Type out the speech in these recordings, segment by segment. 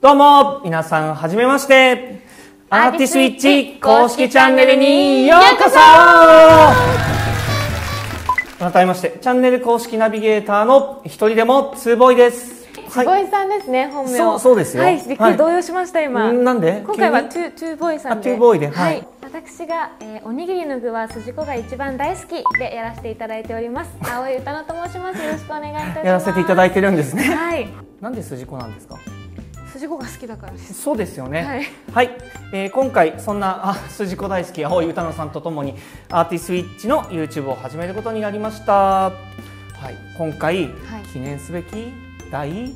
どうも、皆さん、はじめまして。アーティスイッチ公式チャンネルにようこそ改めまして、チャンネル公式ナビゲーターの一人でもツーボーイです。ツーボーイさんですね、本名そうそうですよはい、びっくり、はい動揺しました、今。んなんで？今回は急トゥトゥーボーイさんで。あトゥーボーイでははいい。私が、えーおにぎりの具は筋子が一番大好きでやらせていただいております。青い歌野と申します。よろしくお願いいたします。やらせていただいてるんですね。はい。なんで筋子なんですか？筋子が好きだからです。そうですよね。はい。はい、えー今回そんなあ筋子大好き青井歌乃さんとともにアーティスイッチの YouTube を始めることになりました。はい、今回、はい記念すべき第1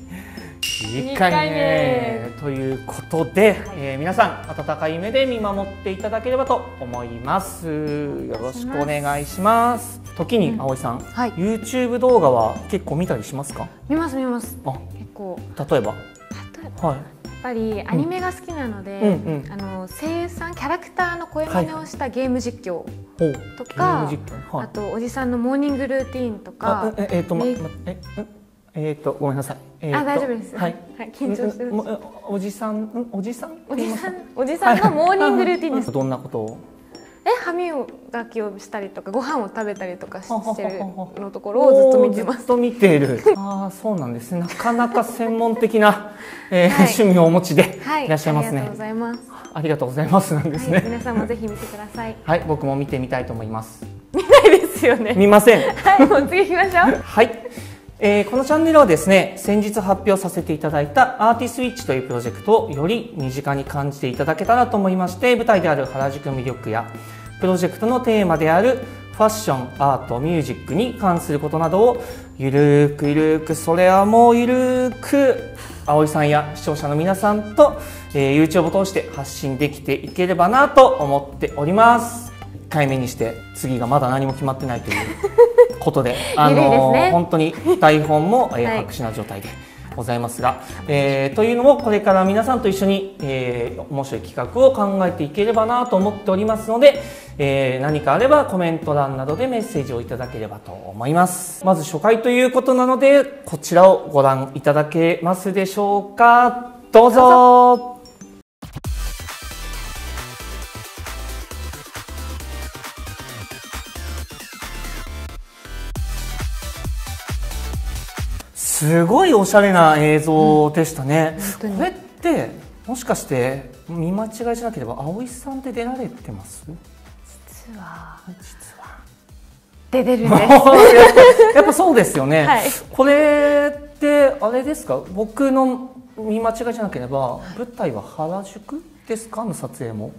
1回回目目ということで、えー皆さん温かい目で見守っていただければと思います。よろしくお願いします。時に葵さん、はい YouTube 動画は結構見たりしますか？見ます見ます。あ、結構例えば？はい。やっぱりアニメが好きなので、うんうんあの声優さんキャラクターの声真似をしたゲーム実況。とか、ゲーム実況はいあとおじさんのモーニングルーティーンとかあ。ええーとまえうん？えーとごめんなさい。えーとあ大丈夫ですはい。はい緊張してるおじさんんおじさん？おじさんおじさんのモーニングルーティンです。どんなことを？え歯磨きをしたりとかご飯を食べたりとかしてるのところをずっと見てます。ずっと見ている。ああそうなんですね。なかなか専門的な、えーはい趣味をお持ちではい、いらっしゃいますねありがとうご。ざいます。ありがとうございますなんですはい、ね。皆さんもぜひ見てください。はい、僕も見てみたいと思います。見ないですよね。見ません。はい、もう次行きましょう。はい、えーこのチャンネルはですね先日発表させていただいたアーティスイッチというプロジェクトをより身近に感じていただけたらと思いまして舞台である原宿魅力やプロジェクトのテーマであるファッションアートミュージックに関することなどをゆるーくゆるーくそれはもうゆるーく葵さんや視聴者の皆さんと、えー YouTube を通して発信できていければなと思っております。1回目にして次がまだ何も決まってないという。ことで、あゆるいですね。本当に台本も、えーはい。白紙な状態でございますが、えーというのもこれから皆さんと一緒に、えー面白い企画を考えていければなと思っておりますので、えー何かあればコメント欄などでメッセージをいただければと思います。まず初回ということなのでこちらをご覧いただけますでしょうか。どうぞすごいおしゃれな映像でしたね、当に。これってもしかして見間違いじゃなければ葵さんって出られてます？実は。実は。出てるんです。やっぱそうですよね、はい。これってあれですか？僕の見間違いじゃなければ舞台は原宿ですか？あの撮影も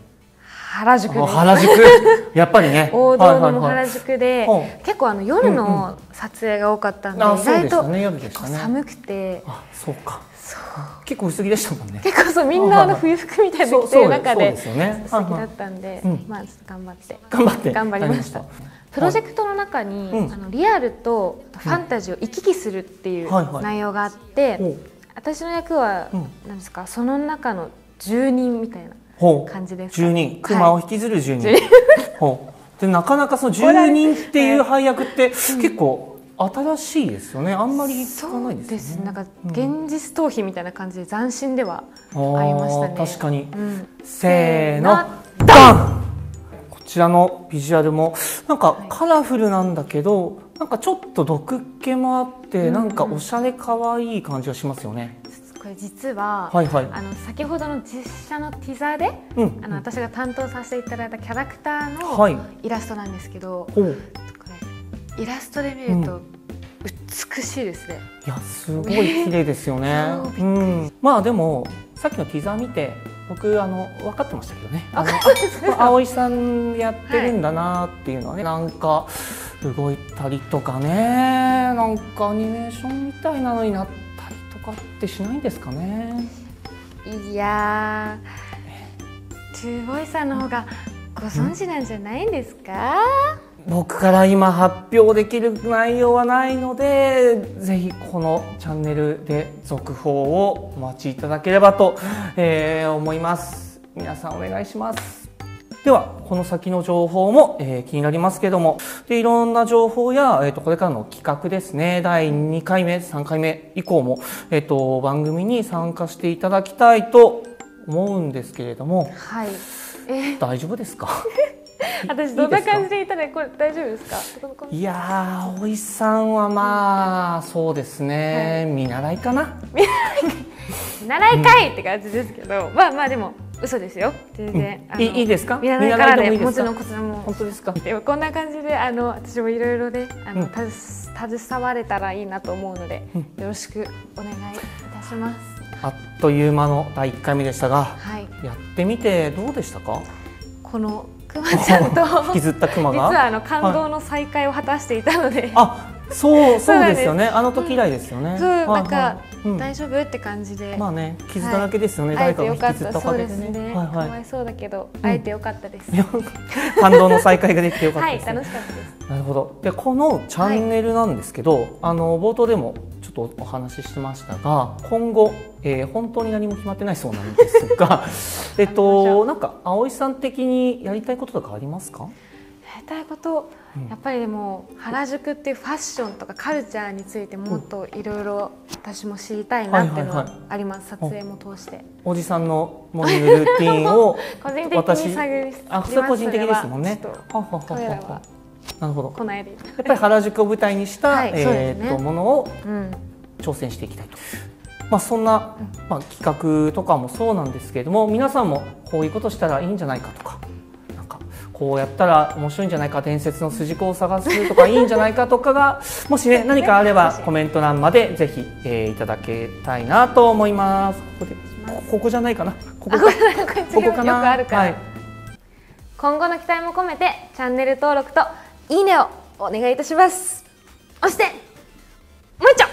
原宿です。原宿。やっぱりね。王道のはいはいはい原宿で、はい。結構あの夜の撮影が多かったんで、あ意外とそうでしたね。夜でしたね。寒くて、あそうか。結構薄着でしたもんね。結構そうみんなあの冬服みたいなの着てる中で素敵だったんで、うん。まあちょっと頑張って。頑張って。頑張りました。やプロジェクトの中に、うん。あのリアルとファンタジーを行き来するっていうはいはい。内容があって、ほう。私の役は、うん。なんですかその中の住人みたいな感じですか10人。熊を引きずる10人、はい ほう。でなかなかその 10人っていう配役って結構新しいですよね。あんまり聞かそないうでよね。です。すなんか現実逃避みたいな感じで斬新ではありましたね。確かに。うん、せーの。ダン。こちらのビジュアルもなんかカラフルなんだけどなんかちょっと毒気もあってなんかおしゃれ可愛い感じがしますよね、これ実は、はいはい。あの先ほどの実写のティザーで、うん。あの私が担当させていただいたキャラクターはい。のイラストなんですけど、ほう。これイラストで見ると美しいですね、いやすごい綺麗ですよね。そ うん、まあでもさっきのティザー見て僕あの分かってましたけどね。あのあ葵さんやってるんだなっていうのはね、なんか動いたりとかね、なんかアニメーションみたいなのになったりとかってしないんですかね。いやートゥーボイさんの方がご存知なんじゃないんですか、僕から今発表できる内容はないのでぜひこのチャンネルで続報をお待ちいただければと、えー思います。皆さんお願いしますではこの先の情報も、えー、気になりますけども。でいろんな情報や、えーと、これからの企画ですね。第2回目3回目以降も、えーと、番組に参加していただきたいと思うんですけれども、はい。えー、大丈夫ですか？私どんな感じでいたらこれ大丈夫ですか？いやー葵さんはまあそうですね、はい、見習いかな？見習いかい。って感じですけど、うん、まあまあでも嘘ですよ。全然、うん、いいですか？見習いからでもちろんこちらも。本当ですか？でもこんな感じであの私もいろいろねあの、うん、携われたらいいなと思うので、よろしくお願いいたします。あっという間の第1回目でしたが、はい、やってみてどうでしたか？このくまちゃんと 引きずったくまが？実はあの感動の再会を果たしていたので、はい、あそうそうです。よね。あの時以来ですよね、そうなんか、大丈夫って感じで。まあね傷だらけですよね、誰かが引きずったおかげでね。はいかわいそうだけど、会えてよかったです、感動の再会ができてよかったです、楽しかったです。なるほど。でこのチャンネルなんですけど、あの冒頭でもちょっとお話ししてましたが今後、えー、本当に何も決まってないそうなんですが えっとなんか葵さん的にやりたいこととかありますか？やりたいことやっぱりでも原宿っていうファッションとかカルチャーについてもっといろいろ私も知りたいなっていうのはあります、撮影も通して。おじさんのモーニングルーティンを 個人的に探りあそれ個人的ですもんね。なるほど。このやっぱり原宿を舞台にした、はい、えー、とものを挑戦していきたいと、まあ、そんな、まあ、企画とかもそうなんですけれども皆さんもこういうことしたらいいんじゃないかとかこうやったら面白いんじゃないか伝説の筋子を探すとかいいんじゃないかとかが もしね何かあればコメント欄までぜひ、えー、いただけたいなと思います。ここでここじゃないかな。ここか。ここかな。あるから、はい、今後の期待も込めてチャンネル登録といいねをお願いいたします。押してもう一丁